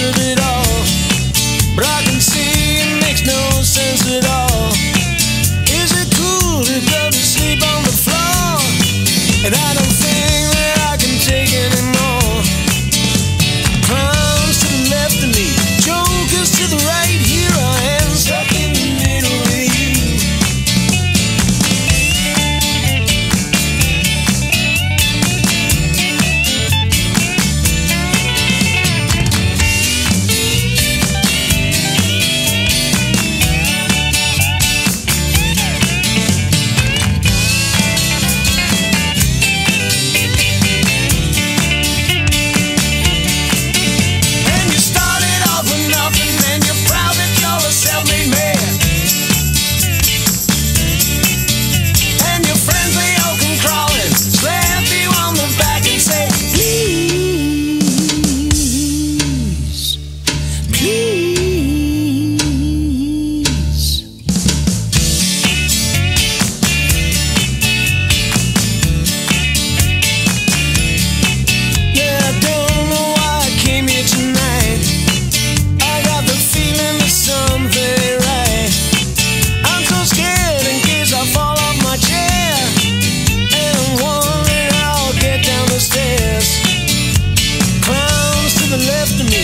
give it all. close to me.